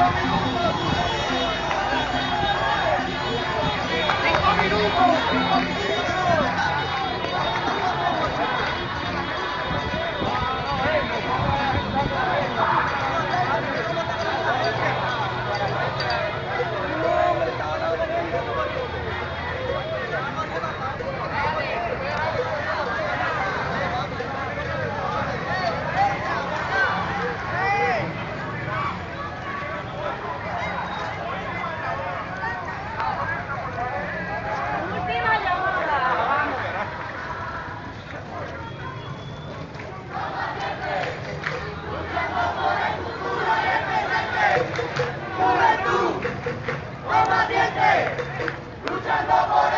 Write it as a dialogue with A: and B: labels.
A: Thank you. luchando por el